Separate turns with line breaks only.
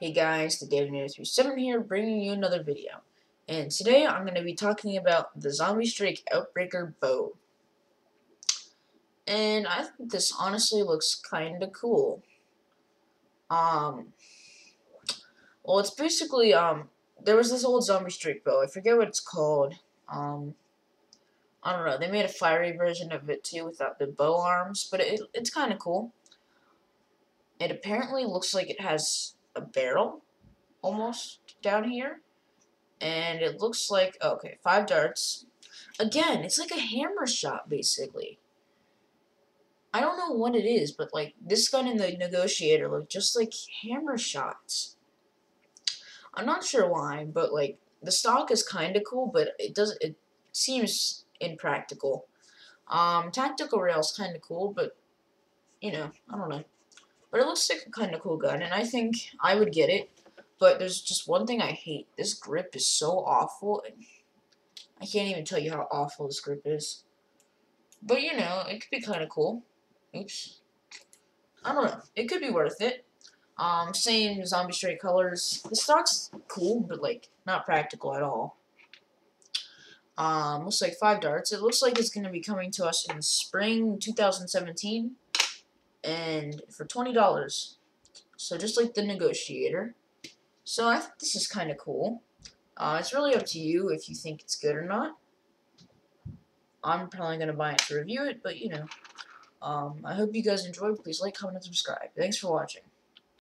Hey guys, the Davinator37 here, bringing you another video. And today I'm going to be talking about the Zombie Strike Outbreaker bow. And I think this honestly looks kind of cool. Um, well, it's basically, um, there was this old Zombie Strike bow, I forget what it's called. Um, I don't know, they made a fiery version of it too without the bow arms, but it, it's kind of cool. It apparently looks like it has a barrel almost down here. And it looks like, okay, five darts. Again, it's like a hammer shot, basically. I don't know what it is, but like this gun and the negotiator look just like hammer shots. I'm not sure why, but like the stock is kind of cool, but it does it seems impractical. Um, tactical rail's kind of cool, but you know, I don't know. But it looks like a kind of cool gun, and I think I would get it. But there's just one thing I hate. This grip is so awful. I can't even tell you how awful this grip is. But, you know, it could be kind of cool. Oops. I don't know. It could be worth it. Um, same zombie strike colors. The stock's cool, but, like, not practical at all. Um, looks like five darts. It looks like it's going to be coming to us in spring 2017 and for $20. So just like the negotiator. So I think this is kind of cool. Uh, it's really up to you if you think it's good or not. I'm probably going to buy it to review it, but you know. Um, I hope you guys enjoyed. Please like, comment, and subscribe. Thanks for watching.